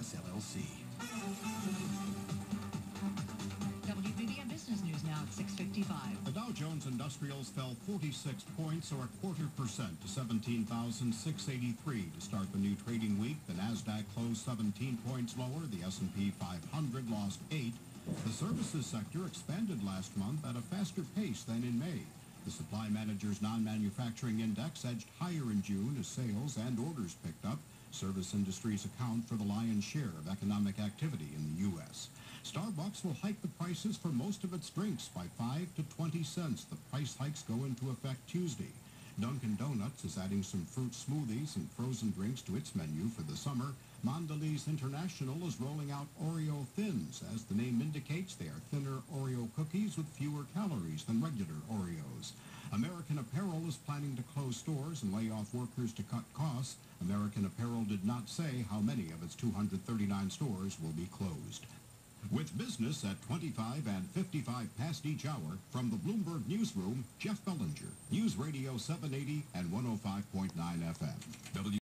U.S. LLC. WBBM Business News now at 655. The Dow Jones Industrials fell 46 points or a quarter percent to 17,683 to start the new trading week. The Nasdaq closed 17 points lower. The S&P 500 lost 8. The services sector expanded last month at a faster pace than in May. The Supply Manager's non-manufacturing index edged higher in June as sales and orders picked up. Service industries account for the lion's share of economic activity in the U.S. Starbucks will hike the prices for most of its drinks by 5 to 20 cents. The price hikes go into effect Tuesday. Dunkin' Donuts is adding some fruit smoothies and frozen drinks to its menu for the summer. Mondelez International is rolling out Oreo Thins. As the name indicates, they are thinner Oreo cookies with fewer calories than regular Oreos. American Apparel is planning to close stores and lay off workers to cut costs. American Apparel did not say how many of its 239 stores will be closed. With business at 25 and 55 past each hour, from the Bloomberg Newsroom, Jeff Bellinger, News Radio 780 and 105.9 FM. W